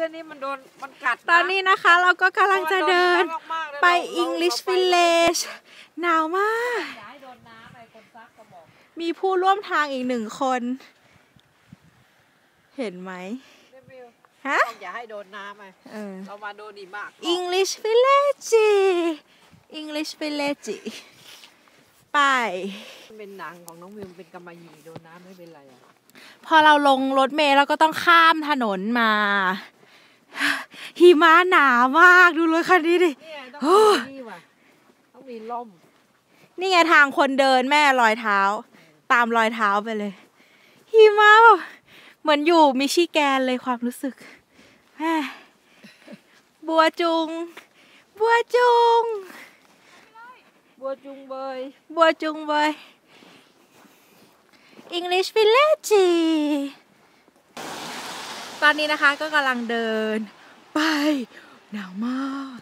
เพื่อนนี่มันโดนมันกัดะตอนนี้นะคะเราก็กำลังจะเดินโมากๆเลยไปเรา English เราไป Village หนาวมาก อย่าให้โดนน้ำไอ้คนซักก็บอกมีผู้ร่วมทางอีกหนึ่งคน เห็นไหมเรียบวิวฮะ อย่าให้โดนน้ำไอ้เออ เรามาโดนดีมาก English Village English Village ไป มันเป็นหนังของน้องวิวเป็นกำมะหยี่โดนน้ำไม่เป็นไรอะ พอเราลงรถเมล์เราก็ต้องข้ามถนนมา หิมะหนามากดูรถคันนี้ดิเนี่ยต้องโอ้มีนี่ว่ะต้องมีล่มนี่ไงทางคนเดินแม่รอยเท้า ตามรอยเท้าไปเลยหิมะแบบเหมือนอยู่มิชิแกนเลยความรู้สึกแม่บัวจุง บัวจุง บัวจุงเบย บัวจุงเบย English Village ต อนนี้นะคะก็กำลังเดินไปหนาวมาก